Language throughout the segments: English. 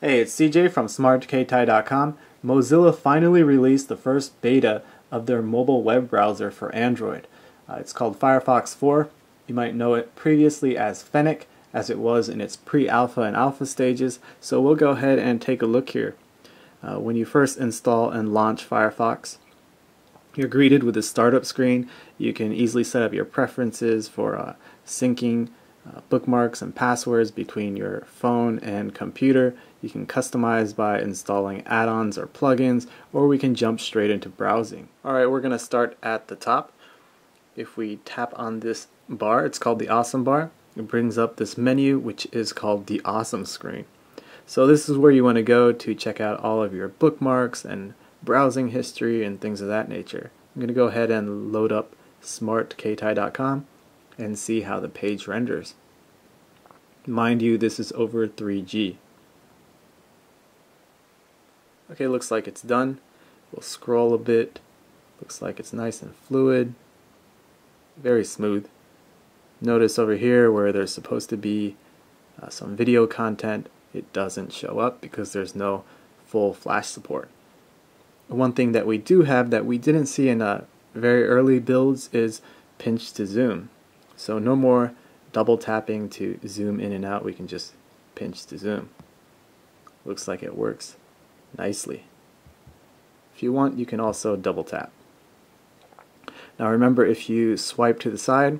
Hey, it's CJ from smartkeitai.com. Mozilla finally released the first beta of their mobile web browser for Android. Uh, it's called Firefox 4. You might know it previously as Fennec, as it was in its pre-alpha and alpha stages, so we'll go ahead and take a look here. Uh, when you first install and launch Firefox, you're greeted with a startup screen. You can easily set up your preferences for uh, syncing uh, bookmarks and passwords between your phone and computer. You can customize by installing add-ons or plugins, or we can jump straight into browsing. Alright, we're going to start at the top. If we tap on this bar, it's called the Awesome bar. It brings up this menu, which is called the Awesome screen. So this is where you want to go to check out all of your bookmarks and browsing history and things of that nature. I'm going to go ahead and load up smartkeitai.com and see how the page renders. Mind you, this is over 3G. Okay, looks like it's done. We'll scroll a bit. Looks like it's nice and fluid. Very smooth. Notice over here where there's supposed to be uh, some video content, it doesn't show up because there's no full flash support. One thing that we do have that we didn't see in uh, very early builds is pinch to zoom. So no more double tapping to zoom in and out, we can just pinch to zoom. Looks like it works nicely. If you want, you can also double tap. Now remember, if you swipe to the side,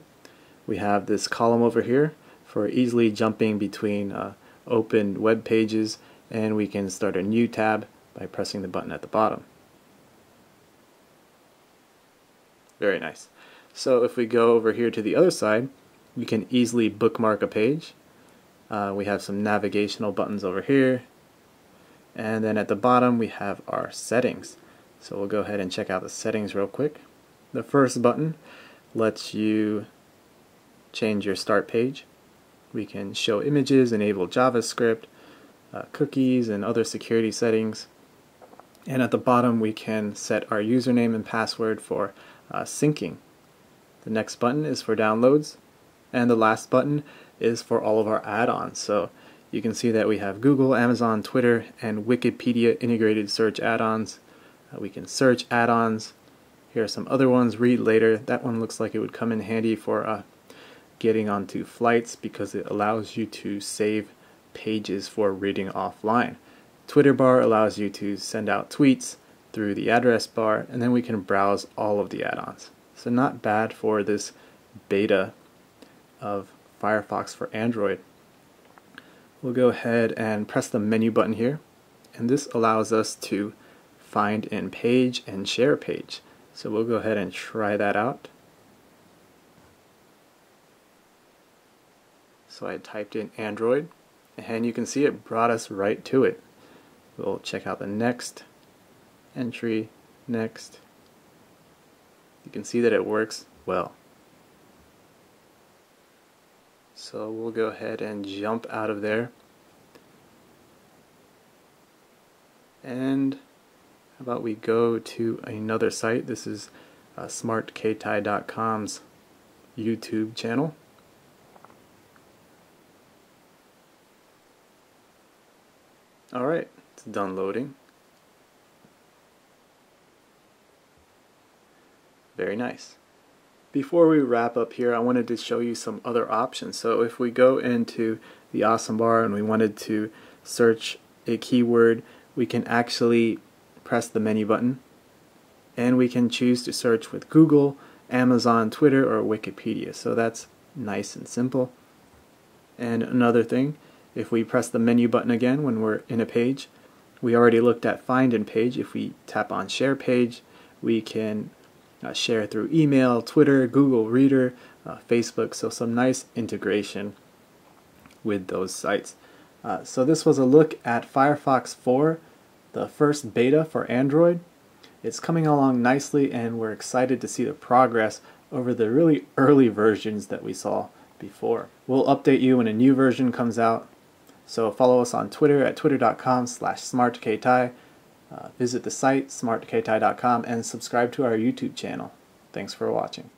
we have this column over here for easily jumping between uh, open web pages, and we can start a new tab by pressing the button at the bottom. Very nice. So if we go over here to the other side, we can easily bookmark a page. Uh, we have some navigational buttons over here. And then at the bottom we have our settings. So we'll go ahead and check out the settings real quick. The first button lets you change your start page. We can show images, enable JavaScript, uh, cookies, and other security settings. And at the bottom we can set our username and password for uh, syncing. The next button is for downloads, and the last button is for all of our add-ons. So you can see that we have Google, Amazon, Twitter, and Wikipedia integrated search add-ons. Uh, we can search add-ons. Here are some other ones, read later. That one looks like it would come in handy for uh, getting onto flights because it allows you to save pages for reading offline. Twitter bar allows you to send out tweets through the address bar, and then we can browse all of the add-ons. So not bad for this beta of Firefox for Android. We'll go ahead and press the menu button here, and this allows us to find in page and share page. So we'll go ahead and try that out. So I typed in Android, and you can see it brought us right to it. We'll check out the next entry, next, you can see that it works well. So we'll go ahead and jump out of there. And how about we go to another site? This is uh, smartkeitai.com's YouTube channel. Alright, it's done loading. Very nice. Before we wrap up here, I wanted to show you some other options. So if we go into the Awesome Bar and we wanted to search a keyword, we can actually press the menu button and we can choose to search with Google, Amazon, Twitter, or Wikipedia. So that's nice and simple. And another thing, if we press the menu button again when we're in a page, we already looked at find in page. If we tap on share page, we can uh, share through email, Twitter, Google Reader, uh, Facebook, so some nice integration with those sites. Uh, so this was a look at Firefox 4, the first beta for Android. It's coming along nicely and we're excited to see the progress over the really early versions that we saw before. We'll update you when a new version comes out. So follow us on Twitter at twitter.com slash smartkeitai. Uh, visit the site, smartkeitai.com, and subscribe to our YouTube channel. Thanks for watching.